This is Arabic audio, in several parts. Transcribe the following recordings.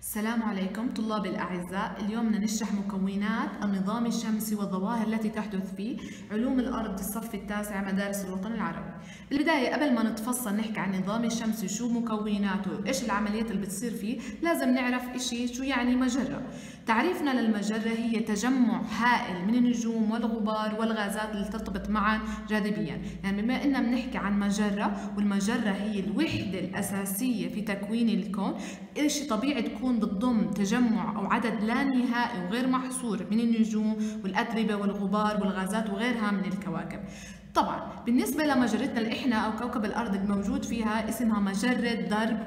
السلام عليكم طلاب الأعزاء. اليوم بدنا نشرح مكونات النظام الشمسي والظواهر التي تحدث فيه علوم الأرض الصف التاسع مدارس الوطن العربي. بالبداية قبل ما نتفصل نحكي عن النظام الشمسي شو مكوناته؟ إيش العمليات اللي بتصير فيه؟ لازم نعرف إشي شو يعني مجرة. تعريفنا للمجرة هي تجمع هائل من النجوم والغبار والغازات اللي ترتبط معا جاذبيا. يعني بما إننا بنحكي عن مجرة والمجرة هي الوحدة الأساسية في تكوين الكون إيش طبيعي تكون بتضم تجمع أو عدد لا نهائي وغير محصور من النجوم والأتربة والغبار والغازات وغيرها من الكواكب. طبعا بالنسبة لمجرتنا اللي إحنا أو كوكب الأرض الموجود فيها اسمها مجرة درب.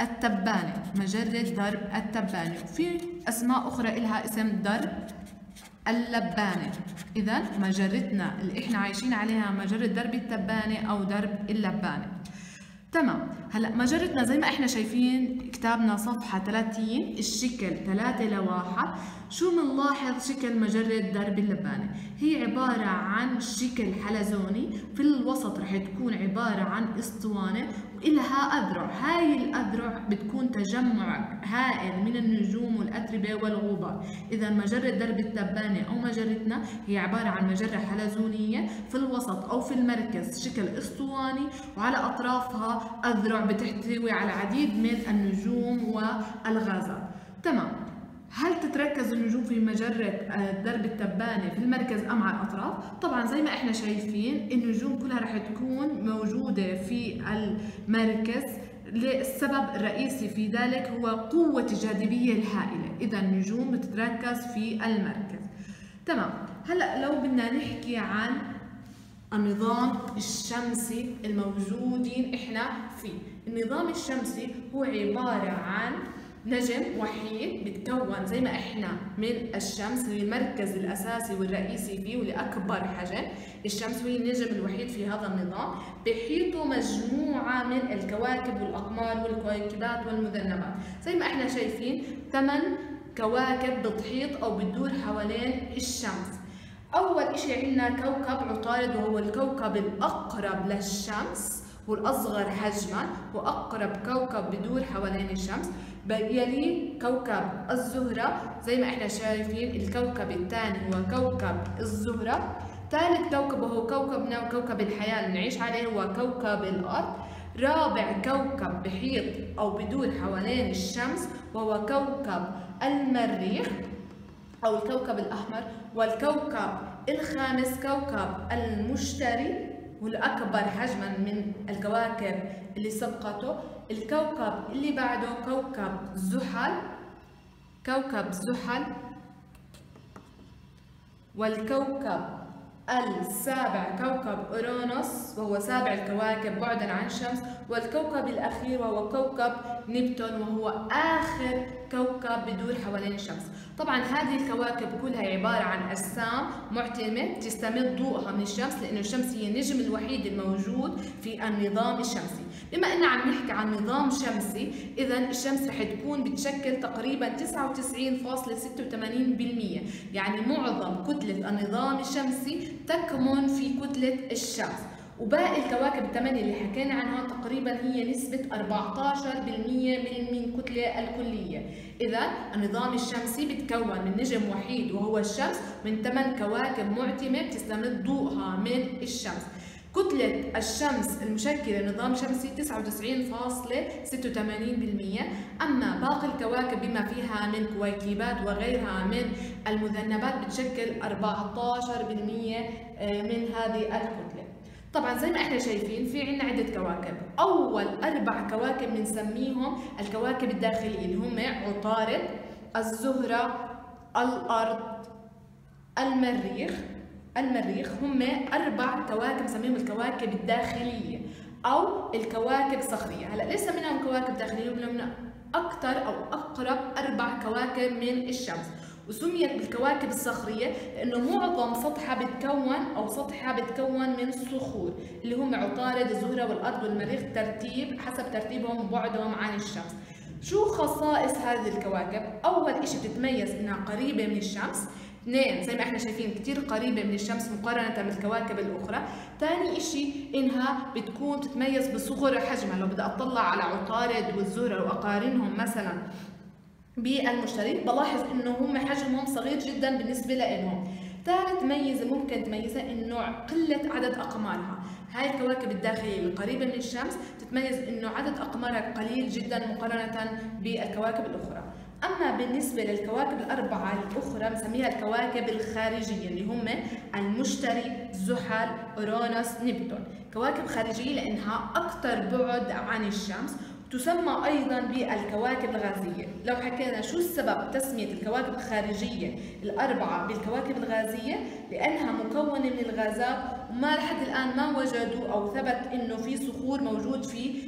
التبانة مجرة درب التبانة. وفي أسماء أخرى إلها اسم درب اللبانة. إذا مجرتنا اللي إحنا عايشين عليها مجرة درب التبانة أو درب اللبانة. تمام. هلأ مجرتنا زي ما إحنا شايفين كتابنا صفحة 30 الشكل 3 لواحة شو بنلاحظ شكل مجرة درب اللبانة؟ هي عبارة عن شكل حلزوني. في الوسط رح تكون عبارة عن اسطوانة. وإلها أذرع. هاي الأذرع بتكون تجمع هائل من النجوم والأتربة والغبار. إذا مجرة درب التبانة أو مجرتنا هي عبارة عن مجرة حلزونية في الوسط أو في المركز شكل أسطواني وعلى أطرافها أذرع بتحتوي على العديد من النجوم والغازات. تمام. هل تتركز النجوم في مجرة درب التبانة في المركز أم على الأطراف؟ طبعا زي ما إحنا شايفين النجوم كلها رح تكون موجودة في المركز السبب الرئيسي في ذلك هو قوة الجاذبية الهائلة. إذا النجوم بتتركز في المركز. تمام. هلأ لو بدنا نحكي عن النظام الشمسي الموجودين إحنا فيه. النظام الشمسي هو عبارة عن نجم وحيد بتكون زي ما إحنا من الشمس اللي المركز الأساسي والرئيسي فيه واللي اكبر حجم. الشمس هي النجم الوحيد في هذا النظام. بحيطه مجموعة من الكواكب والأقمار والكويكبات والمذنبات. زي ما إحنا شايفين ثمان كواكب بتحيط أو بتدور حوالين الشمس. أول إشي عندنا كوكب عطارد وهو الكوكب الأقرب للشمس. والأصغر حجما وأقرب كوكب بدور حوالين الشمس. يلي كوكب الزهرة زي ما إحنا شايفين الكوكب الثاني هو كوكب الزهرة. ثالث كوكب وهو كوكبنا وكوكب الحياة اللي نعيش عليه هو كوكب الأرض. رابع كوكب بحيط أو بدور حوالين الشمس وهو كوكب المريخ أو الكوكب الأحمر والكوكب الخامس كوكب المشتري. والأكبر حجما من الكواكب اللي سبقته. الكوكب اللي بعده كوكب زحل. كوكب زحل. والكوكب السابع كوكب أورانوس وهو سابع الكواكب بعدا عن الشمس. والكوكب الأخير وهو كوكب نبتون وهو آخر كوكب بدور حوالين الشمس. طبعا هذه الكواكب كلها عبارة عن أجسام معتمة تستمد ضوءها من الشمس لأنه الشمس هي النجم الوحيد الموجود في النظام الشمسي. بما أن عم نحكي عن نظام شمسي إذا الشمس رح تكون بتشكل تقريبا 99.86% يعني معظم كتلة النظام الشمسي تكمن في كتلة الشمس. وباقي الكواكب الثمانية اللي حكينا عنها تقريبا هي نسبة 14% من من كتلة الكلية. إذا النظام الشمسي بتكون من نجم وحيد وهو الشمس من ثمان كواكب معتمة بتستمد ضوءها من الشمس. كتلة الشمس المشكلة نظام شمسي 99.86% أما باقي الكواكب بما فيها من كويكبات وغيرها من المذنبات بتشكل 14% من هذه الكتلة. طبعا زي ما إحنا شايفين في عندنا عدة كواكب. أول أربع كواكب بنسميهم الكواكب الداخلية اللي هم عطارد الزهرة الأرض المريخ. المريخ هم أربع كواكب نسميهم الكواكب الداخلية أو الكواكب الصخرية. هلأ ليش سميناهم كواكب داخلية؟ لأنه أكثر أو أقرب أربع كواكب من الشمس. وسميت بالكواكب الصخرية لأنه معظم سطحها بتكون أو سطحها بتكون من صخور اللي هم عطارد الزهرة والأرض والمريخ ترتيب حسب ترتيبهم وبعدهم عن الشمس. شو خصائص هذه الكواكب؟ أول إشي بتتميز إنها قريبة من الشمس. اثنين زي ما إحنا شايفين كتير قريبة من الشمس مقارنة بالكواكب الأخرى. ثاني إشي إنها بتكون تتميز بصغر حجمها. لو بدي أطلع على عطارد والزهرة وأقارنهم مثلا بالمشتري بلاحظ إنه هم حجمهم صغير جدا بالنسبة لهم ثالث ميزة ممكن تميزها إنه قلة عدد أقمارها. هاي الكواكب الداخلية القريبة من الشمس تتميز إنه عدد أقمارها قليل جدا مقارنة بالكواكب الأخرى. أما بالنسبة للكواكب الأربعة الأخرى بنسميها الكواكب الخارجية اللي هم المشتري زحل أورانوس نبتون. كواكب خارجية لأنها أكثر بعد عن الشمس تسمى أيضا بالكواكب الغازية. لو حكينا شو السبب تسمية الكواكب الخارجية الأربعة بالكواكب الغازية؟ لأنها مكونة من الغازات وما لحد الآن ما وجدوا أو ثبت إنه في صخور موجود في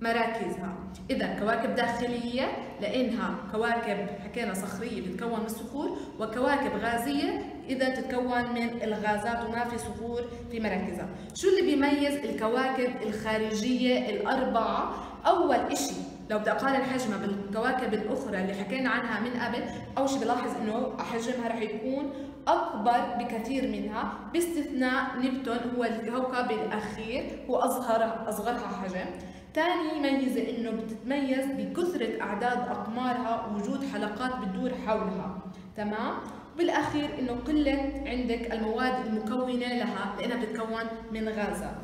مراكزها. إذا كواكب داخلية لإنها كواكب حكينا صخرية بتتكون من الصخور وكواكب غازية إذا تتكون من الغازات وما في صخور في مراكزها شو اللي بيميز الكواكب الخارجية الأربعة؟ أول إشي لو بدي أقارن حجمها بالكواكب الأخرى اللي حكينا عنها من قبل أول شيء بلاحظ إنه حجمها رح يكون أكبر بكثير منها باستثناء نبتون هو الكوكب الأخير هو اصغر أصغرها حجم. ثاني ميزة إنه بتتميز بكثرة أعداد أقمارها ووجود حلقات بتدور حولها. تمام؟ بالأخير إنه قلة عندك المواد المكونة لها لأنها بتتكون من غازات.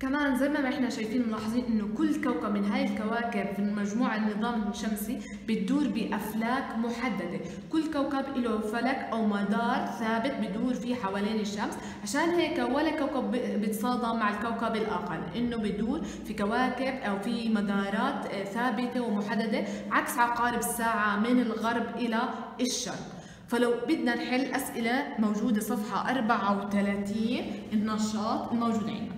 كمان زي ما إحنا شايفين ملاحظين إنه كل كوكب من هاي الكواكب في مجموعة النظام الشمسي بتدور بأفلاك محددة. كل كوكب له فلك أو مدار ثابت بدور فيه حوالين الشمس. عشان هيك ولا كوكب بيتصادم مع الكوكب الآخر إنه بدور في كواكب أو في مدارات آه، ثابتة ومحددة عكس عقارب الساعة من الغرب إلى الشرق. فلو بدنا نحل أسئلة موجودة صفحة 34 النشاط الموجود عندنا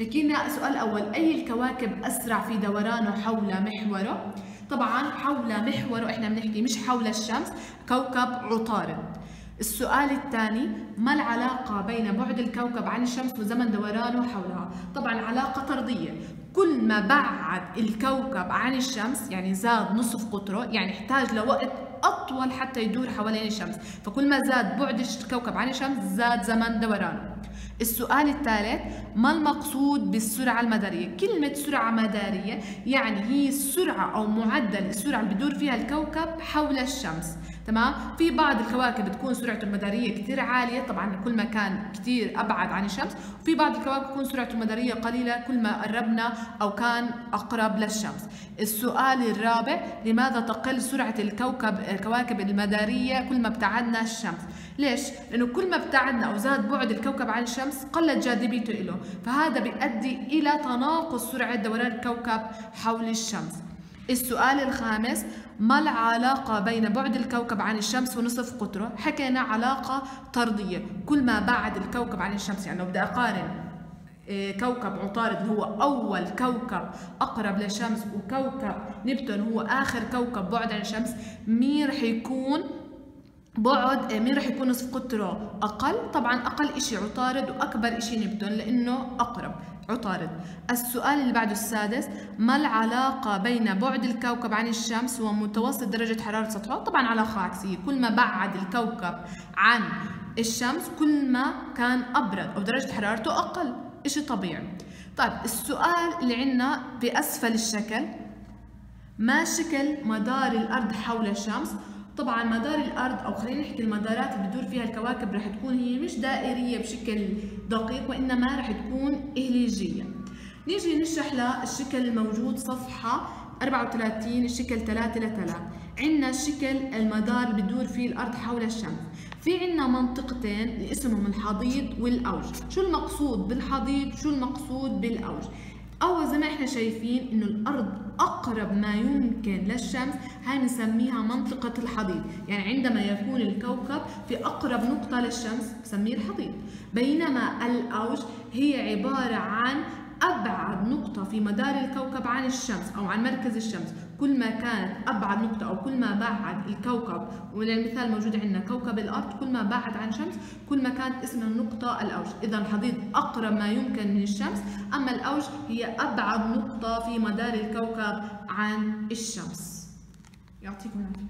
لكن السؤال الأول أي الكواكب أسرع في دورانه حول محوره؟ طبعا حول محوره إحنا بنحكي مش حول الشمس كوكب عطارد السؤال الثاني ما العلاقة بين بعد الكوكب عن الشمس وزمن دورانه حولها؟ طبعا علاقة طردية كل ما بعد الكوكب عن الشمس يعني زاد نصف قطره يعني احتاج لوقت أطول حتى يدور حوالين الشمس فكل ما زاد بعد الكوكب عن الشمس زاد زمن دورانه السؤال الثالث ما المقصود بالسرعة المدارية؟ كلمة سرعة مدارية يعني هي السرعة أو معدل السرعة اللي بدور فيها الكوكب حول الشمس تمام؟ في بعض الكواكب بتكون سرعته المدارية كثير عالية طبعا كل ما كان كثير أبعد عن الشمس. وفي بعض الكواكب تكون سرعته المدارية قليلة كل ما قربنا أو كان أقرب للشمس. السؤال الرابع لماذا تقل سرعة الكوكب الكواكب المدارية كل ما ابتعدنا الشمس؟ ليش؟ لأنه كل ما ابتعدنا أو زاد بعد الكوكب عن الشمس قلت جاذبيته له فهذا بيؤدي إلى تناقص سرعة دوران الكوكب حول الشمس. السؤال الخامس ما العلاقة بين بعد الكوكب عن الشمس ونصف قطره؟ حكينا علاقة طردية كل ما بعد الكوكب عن الشمس يعني لو بدي أقارن آه، كوكب عطارد هو أول كوكب أقرب للشمس وكوكب نبتون هو آخر كوكب بعد عن الشمس مين رح يكون بعد مين رح يكون نصف قطره أقل؟ طبعا أقل إشي عطارد وأكبر إشي نبتون لأنه أقرب عطارد. السؤال اللي بعده السادس ما العلاقة بين بعد الكوكب عن الشمس ومتوسط درجة حرارة سطحه؟ طبعا علاقة عكسية كل ما بعد الكوكب عن الشمس كل ما كان أبرد أو درجة حرارته أقل. إشي طبيعي. طيب السؤال اللي عندنا بأسفل الشكل ما شكل مدار الأرض حول الشمس طبعا مدار الأرض أو خلينا نحكي المدارات اللي بتدور فيها الكواكب رح تكون هي مش دائرية بشكل دقيق وإنما رح تكون إهليجية. نيجي نشرح للشكل الموجود صفحة 34 الشكل 3 ل 3 عندنا الشكل المدار اللي بتدور فيه الأرض حول الشمس. في عندنا منطقتين اللي اسمهم الحضيض والأوج. شو المقصود بالحضيض؟ شو المقصود بالأوج؟ أول زي ما إحنا شايفين إنه الأرض أقرب ما يمكن للشمس هاي بنسميها منطقة الحضيض. يعني عندما يكون الكوكب في أقرب نقطة للشمس بسميه الحضيض. بينما الأوج هي عبارة عن أبعد نقطة في مدار الكوكب عن الشمس أو عن مركز الشمس. كل ما كانت أبعد نقطة أو كل ما بعد الكوكب وللمثال موجود عندنا كوكب الأرض كل ما بعد عن الشمس كل ما كانت اسم النقطة الأوج. إذا الحضيض أقرب ما يمكن من الشمس أما الأوج هي أبعد نقطة في مدار الكوكب عن الشمس. يعطيكم العافية.